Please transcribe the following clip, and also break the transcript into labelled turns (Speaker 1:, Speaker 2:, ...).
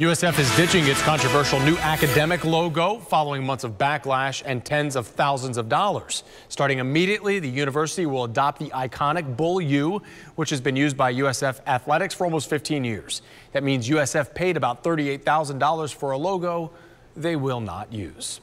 Speaker 1: USF is ditching its controversial new academic logo following months of backlash and tens of thousands of dollars. Starting immediately, the university will adopt the iconic Bull U, which has been used by USF athletics for almost 15 years. That means USF paid about $38,000 for a logo they will not use.